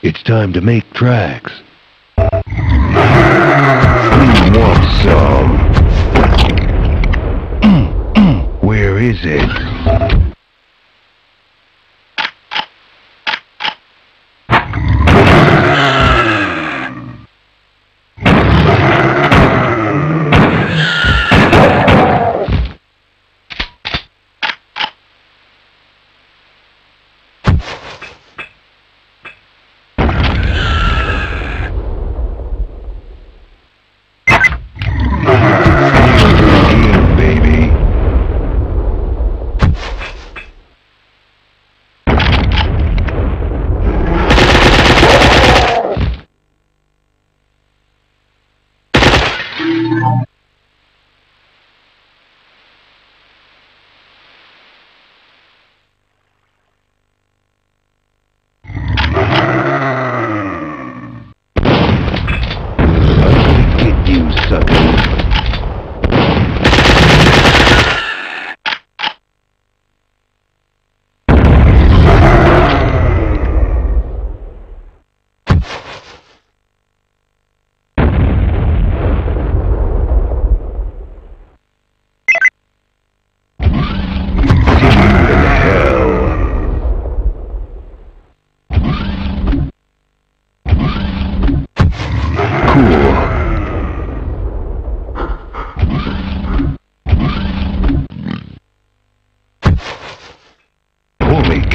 It's time to make tracks. Who wants some? Where is it?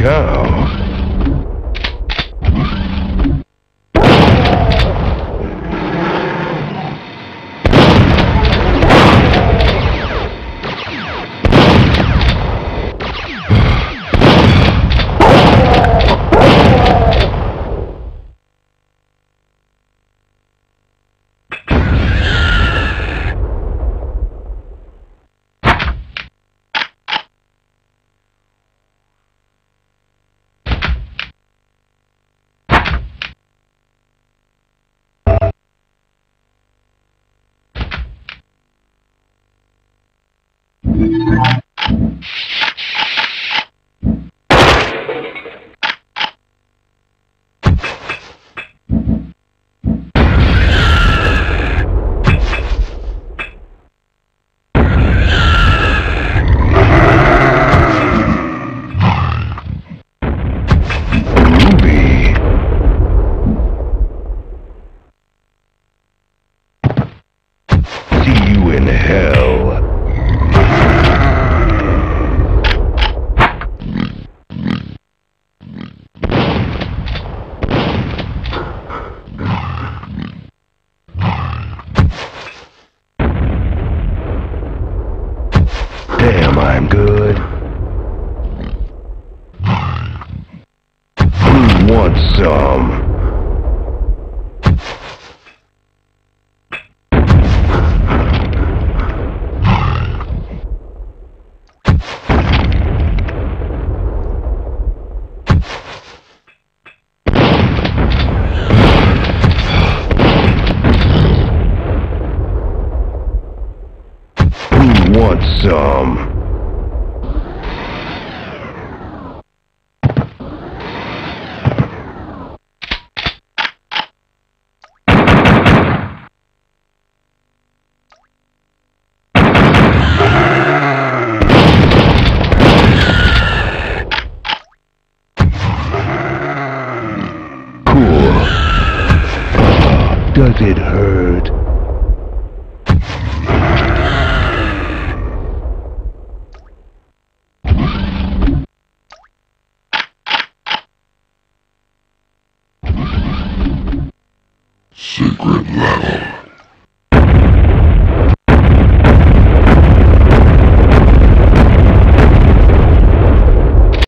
Holy I'm good. Who wants some? Who wants some?